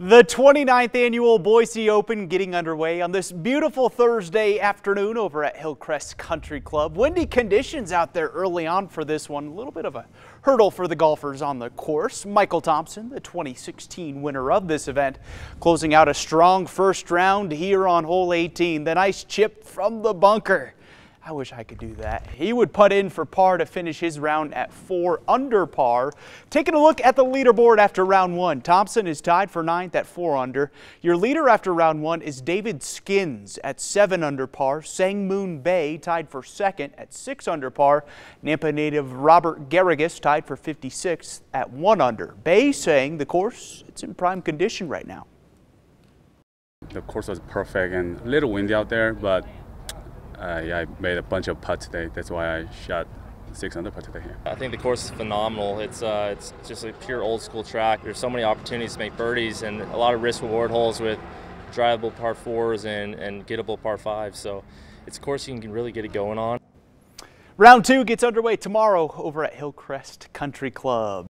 The 29th annual Boise Open getting underway on this beautiful Thursday afternoon over at Hillcrest Country Club. Windy conditions out there early on for this one. A little bit of a hurdle for the golfers on the course. Michael Thompson, the 2016 winner of this event, closing out a strong first round here on hole 18. The nice chip from the bunker. I wish I could do that. He would putt in for par to finish his round at four under par. Taking a look at the leaderboard after round one. Thompson is tied for ninth at four under. Your leader after round one is David Skinns at seven under par. Sang Moon Bae tied for second at six under par. Nampa native Robert Garrigus tied for 56th at one under. Bae saying the course, it's in prime condition right now. The course was perfect and a little windy out there, but uh, yeah, I made a bunch of putts today. That's why I shot six under putt today here. I think the course is phenomenal. It's uh, it's just a pure old school track. There's so many opportunities to make birdies and a lot of risk reward holes with drivable par fours and, and gettable par fives. So it's a course you can really get it going on. Round two gets underway tomorrow over at Hillcrest Country Club.